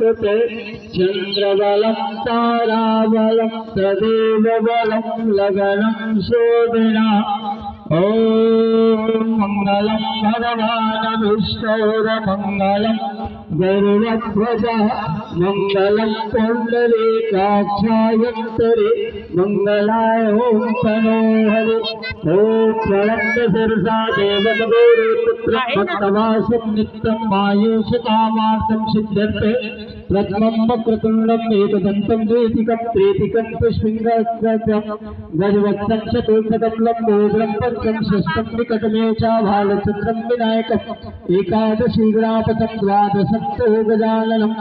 कृते चन्द्रबलं ताराबलं तदेव बलं लगनं शोधिना ॐ मङ्गलं भगवानविष्णोरमङ्गलं गरुडध्वजः मङ्गलं पुण्डरीकाक्षायन्तरे, मङ्गलाय ॐ तनोहरि ॐ प्रणन्दशिरसा देवगौरे पुत्रं भक्तवासं नित्यं मायुष कामार्थं सिद्ध्यन्ते प्रथमं वक्रतुण्डम् एकदन्तं द्वेतिकं त्रेतिकं पुष्पिङ्गं गजवक्त्रं चतुर्थकं लम्बोदरं पञ्चम षष्ठं विकटमे च भालचन्द्रं विनायकम् एकादशी ग्रापकं द्वादशं तु गजाननम्